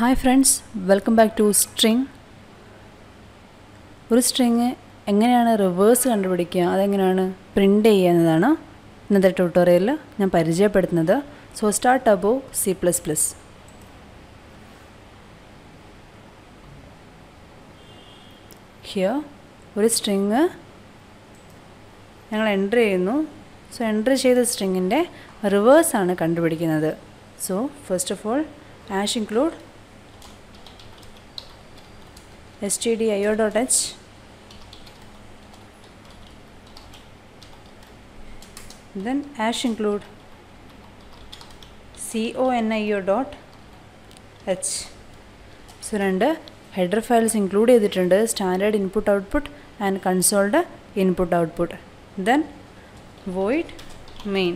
Hi friends welcome back to string ഒരു string എങ്ങനെയാണ് reverse കണ്ടുപിടിക്കുക അതെങ്ങനെയാണ് പ്രിന്റ് ചെയ്യുക എന്നതാണ് ഇന്നത്തെ ട്യൂട്ടോറിയലിൽ ഞാൻ പരിചയപ്പെടുത്തുന്നത്. So start അബോ C plus plus here ഒരു സ്ട്രിങ് ഞങ്ങൾ എന്റർ ചെയ്യുന്നു. സോ എന്റർ ചെയ്ത സ്ട്രിങ്ങിന്റെ റിവേഴ്സാണ് കണ്ടുപിടിക്കുന്നത്. So first of all hash include stdio dot h. Then hash include conio dot h. So രണ്ട് ഹെഡർ ഫയൽസ് ഇൻക്ലൂഡ് ചെയ്തിട്ടുണ്ട് standard input output and console input output then void main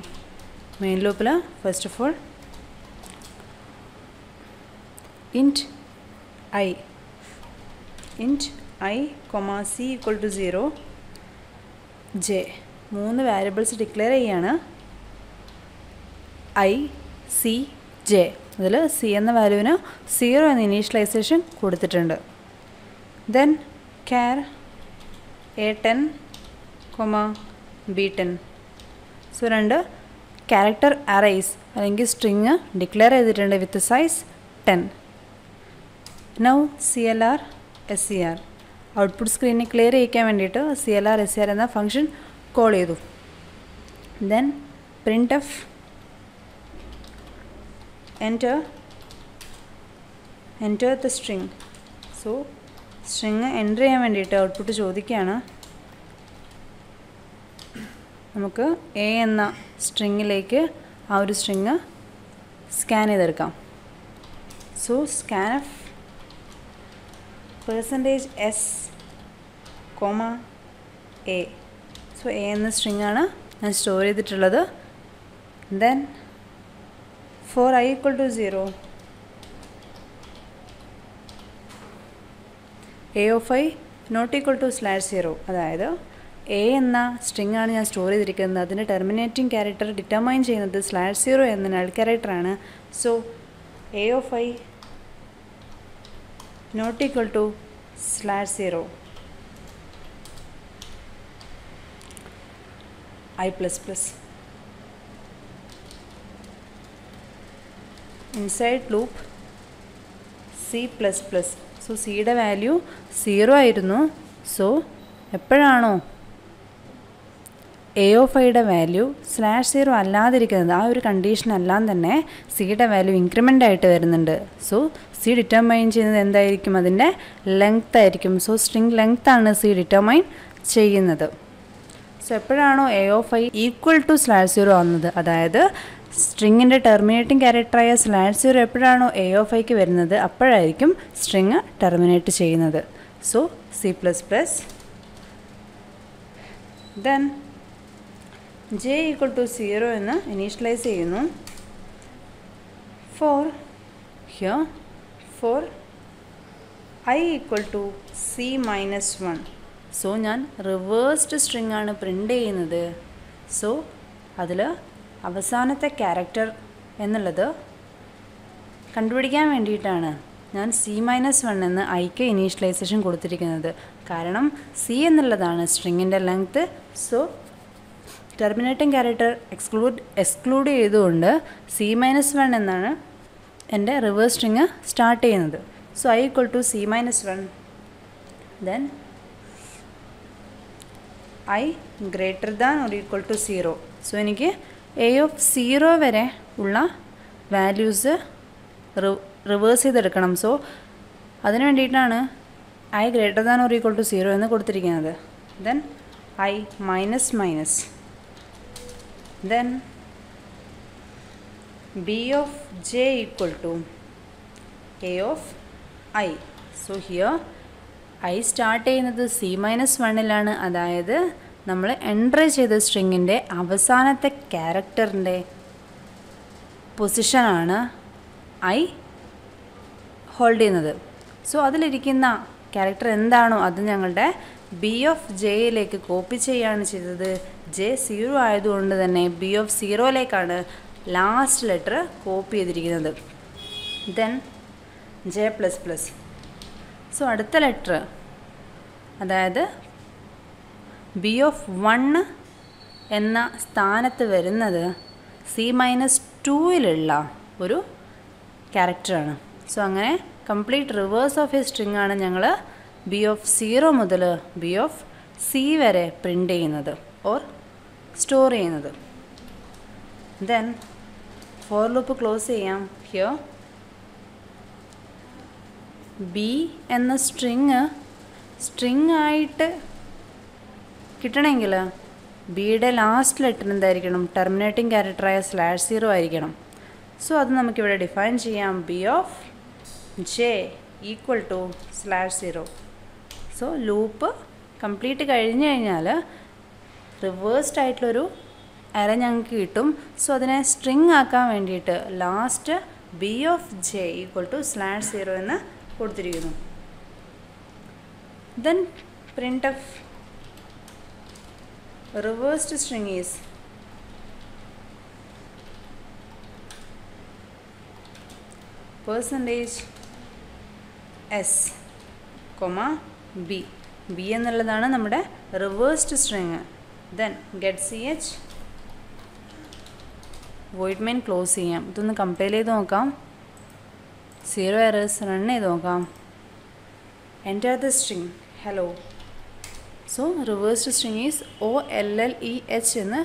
main ലൂപ്പിൽ first of all int I int I comma C equal to zero J മൂന്ന് variables declare ചെയ്യാണ്. I C J അതിൽ C എന്ന വാല്യൂവിന് zero എന്ന initialization കൊടുത്തിട്ടുണ്ട്. Then char A ten comma B ten so രണ്ട് character arrays അല്ലെങ്കിൽ string declare ചെയ്തിട്ടുണ്ട് with size ten now C L R S C R output സ്ക്രീനിൽ ക്ലിയർ ചെയ്യിക്കാൻ വേണ്ടിയിട്ട് C L R S C R എന്ന function call ചെയ്തു. Then print F enter enter the string so string enter ചെയ്യാൻ വേണ്ടിയിട്ട് output ചോദിക്കുകയാണ്. നമുക്ക് A എന്ന സ്ട്രിങ്ങിലേക്ക് ആ ഒരു സ്ട്രിങ് സ്കാൻ ചെയ്തെടുക്കാം. So scan F percentage S comma A so A എന്ന സ്ട്രിങ് ആണ് ഞാൻ സ്റ്റോർ ചെയ്തിട്ടുള്ളത്. Then for I equal to zero A of I not equal to slash zero അതായത് എ എന്ന സ്ട്രിങ്ങാണ് ഞാൻ സ്റ്റോർ ചെയ്തിരിക്കുന്നത്. അതിന്റെ ടെർമിനേറ്റിംഗ് ക്യാരക്ടർ ഡിറ്റർമൈൻ ചെയ്യുന്നത് സ്ലാഷ് സീറോ എന്ന നൾ ക്യാരക്ടറാണ് so A of I not equal to slash 0 i plus plus inside loop c plus plus so സിയുടെ വാല്യൂ സീറോ ആയിരുന്നു സോ എപ്പോഴാണോ എ ഓഫ് ഐയുടെ വാല്യൂ സ്ലാഷ് സീറോ അല്ലാതിരിക്കുന്നത് ആ ഒരു കണ്ടീഷൻ അല്ലാതെ തന്നെ സിയുടെ വാല്യൂ ഇൻക്രിമെന്റ് ആയിട്ട് വരുന്നുണ്ട്. സോ സി ഡിറ്റർമൈൻ ചെയ്യുന്നത് എന്തായിരിക്കും? അതിന്റെ ലെങ്ത് ആയിരിക്കും. സോ സ്ട്രിങ് ലെങ്ത് ആണ് സി ഡിറ്റർമൈൻ ചെയ്യുന്നത്. സോ എപ്പോഴാണോ A of I equal to slash zero ആവുന്നത് അതായത് സ്ട്രിങ്ങിന്റെ ടെർമിനേറ്റിംഗ് ക്യാരക്ടറായ സ്ലാഷ് സീറോ എപ്പോഴാണോ എ ഓഫ് ഐക്ക് വരുന്നത്? അപ്പോഴായിരിക്കും സ്ട്രിങ് ടെർമിനേറ്റ് ചെയ്യുന്നത്. So C plus plus then J equal to zero എന്ന് ഇനീഷ്യലൈസ് ചെയ്യുന്നു. For here for I equal to C minus one so ഞാൻ റിവേഴ്സ്ഡ് സ്ട്രിങ് ആണ് പ്രിന്റ് ചെയ്യുന്നത്. സോ അതിൽ അവസാനത്തെ ക്യാരക്ടർ എന്നുള്ളത് കണ്ടുപിടിക്കാൻ വേണ്ടിയിട്ടാണ് ഞാൻ സി മൈനസ് വൺ എന്ന് ഐക്ക് ഇനീഷ്യലൈസേഷൻ കൊടുത്തിരിക്കുന്നത്. കാരണം സി എന്നുള്ളതാണ് സ്ട്രിങ്ങിന്റെ length so terminating character exclude exclude ചെയ്തുകൊണ്ട് സി മൈനസ് വൺ എന്നാണ് എന്റെ റിവേഴ്സ് സ്ട്രിങ് സ്റ്റാർട്ട് ചെയ്യുന്നത്. So I equal to C minus one then I greater than or equal to zero so എനിക്ക് എ ഓഫ് സീറോ വരെ ഉള്ള values reverse ചെയ്തെടുക്കണം. So അതിന് വേണ്ടിയിട്ടാണ് I greater than or equal to zero എന്ന് കൊടുത്തിരിക്കുന്നത്. Then I minus minus then b of j equal to a of i. So here I start ചെയ്യുന്നത് C minus വണ്ണിലാണ് അതായത് നമ്മൾ എന്റർ ചെയ്ത സ്ട്രിങ്ങിന്റെ അവസാനത്തെ ക്യാരക്ടറിന്റെ പൊസിഷനാണ് ഐ ഹോൾഡ് ചെയ്യുന്നത്. സോ അതിലിരിക്കുന്ന ക്യാരക്ടർ എന്താണോ അത് ഞങ്ങളുടെ ബി ഓഫ് ജെയിലേക്ക് കോപ്പി ചെയ്യുകയാണ് ചെയ്തത്. ജെ സീറോ ആയതുകൊണ്ട് തന്നെ ബി ഓഫ് സീറോയിലേക്കാണ് ലാസ്റ്റ് ലെറ്റർ കോപ്പി ചെയ്തിരിക്കുന്നത്. Then J plus plus so അടുത്ത ലെറ്റർ. അതായത് ബി ഓഫ് വൺ എന്ന സ്ഥാനത്ത് വരുന്നത് സി മൈനസ് ടൂവിലുള്ള ഒരു ക്യാരക്ടറാണ്. സോ അങ്ങനെ കംപ്ലീറ്റ് റിവേഴ്സ് ഓഫ് എ സ്ട്രിങ്ങാണ് ഞങ്ങൾ ബി ഓഫ് സീറോ മുതൽ ബി ഓഫ് സി വരെ പ്രിന്റ് ചെയ്യുന്നത് ഓർ സ്റ്റോർ ചെയ്യുന്നത്. ദെൻ ഫോർ ലൂപ്പ് ക്ലോസ് ചെയ്യാം. ഹിയോ ബി എന്ന സ്ട്രിങ് സ്ട്രിങ് ആയിട്ട് കിട്ടണമെങ്കിൽ ബിയുടെ ലാസ്റ്റ് ലെറ്റർ എന്തായിരിക്കണം? ടെർമിനേറ്റിംഗ് ക്യാരക്ടറായ സ്ലാഷ് സീറോ ആയിരിക്കണം. സോ അത് നമുക്കിവിടെ ഡിഫൈൻ ചെയ്യാം. B of J equal to slash zero so loop complete കഴിഞ്ഞ് കഴിഞ്ഞാൽ റിവേഴ്സ്ഡ് ആയിട്ടുള്ളൊരു അര ഞങ്ങൾക്ക് കിട്ടും. സോ അതിനെ സ്ട്രിങ് ആക്കാൻ വേണ്ടിയിട്ട് last B of J equal to slash zero എന്ന് കൊടുത്തിരിക്കുന്നു. Then print of reversed string is percentage S comma B B എന്നുള്ളതാണ് നമ്മുടെ reversed string then get C H void main close ചെയ്യാം. ഇതൊന്ന് കമ്പയർ ചെയ്ത് നോക്കാം. സീറോ എറേഴ്സ് റൺ ചെയ്ത് നോക്കാം. Enter the string hello so reversed string is O L L E H എന്ന്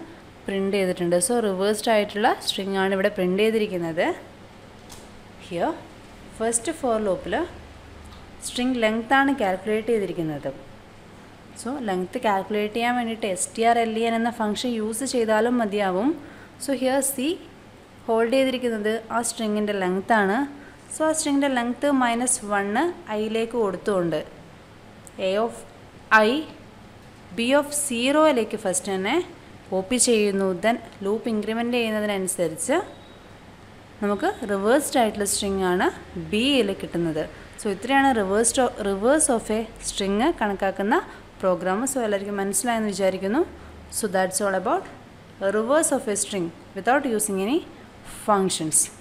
print ചെയ്തിട്ടുണ്ട്. സോ റിവേഴ്സ്ഡ് ആയിട്ടുള്ള സ്ട്രിങ് ആണ് ഇവിടെ പ്രിന്റ് ചെയ്തിരിക്കുന്നത്. ഹിയർ ഫസ്റ്റ് ഫോർ ലൂപ്പിൽ സ്ട്രിങ് ആണ് കാൽക്കുലേറ്റ് ചെയ്തിരിക്കുന്നത്. സോ ലെങ്ത് കാൽക്കുലേറ്റ് ചെയ്യാൻ വേണ്ടിയിട്ട് S T R L E N എന്ന ഫംഗ്ഷൻ യൂസ് ചെയ്താലും മതിയാവും. സോ ഹിയർ സി ഹോൾഡ് ചെയ്തിരിക്കുന്നത് ആ സ്ട്രിങ്ങിന്റെ ആണ് സോ ആ സ്ട്രിങ്ങിന്റെ ലെങ്ത്ത് മൈനസ് വണ്ണ് ഐയിലേക്ക് കൊടുത്തുകൊണ്ട് A of I B of സീറോയിലേക്ക് first തന്നെ കോപ്പി ചെയ്യുന്നു. ദെൻ ലൂപ്പ് ഇൻക്രിമെന്റ് ചെയ്യുന്നതിനനുസരിച്ച് നമുക്ക് റിവേഴ്സ്ഡ് ആയിട്ടുള്ള സ്ട്രിങ്ങാണ് ബിയിൽ കിട്ടുന്നത്. സോ ഇത്രയാണ് reverse reverse of a string കണക്കാക്കുന്ന പ്രോഗ്രാം സോ എല്ലാവർക്കും മനസ്സിലായെന്ന് വിചാരിക്കുന്നു. So that's all about reverse of a string without using any functions